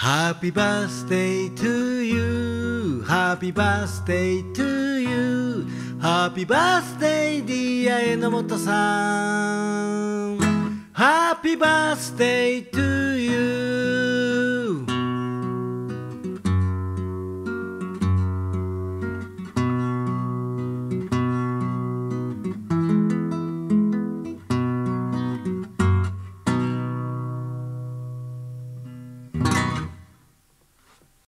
Happy birthday to you Happy birthday to you Happy birthday dear 榎本さん Happy birthday to you